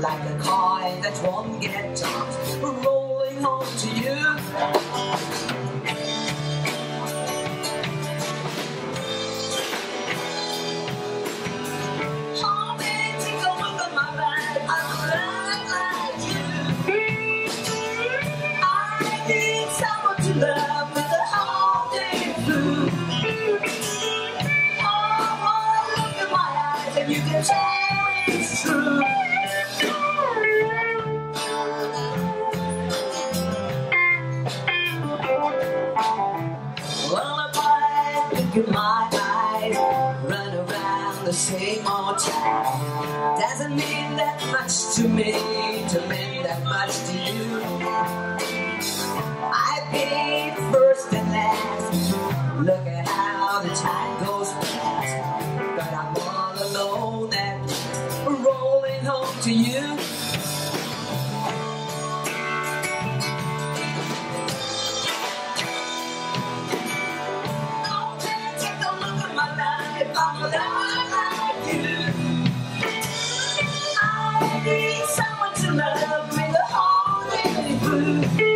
like a coin that won't get tossed, rolling home to you. Honey, take a look at look at my eyes, run around the same old town. Doesn't mean that much to me, to mean that much to you. I paid first and last. Look at how the time goes past. But I'm all alone and rolling home to you. Day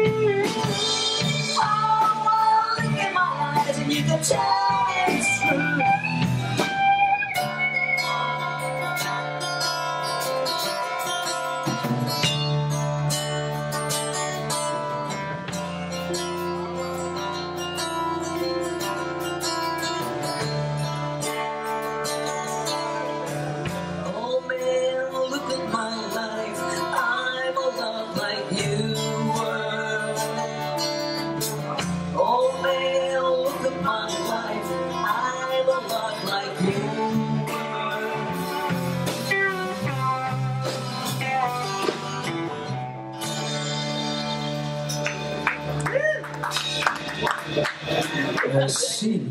were. Merci.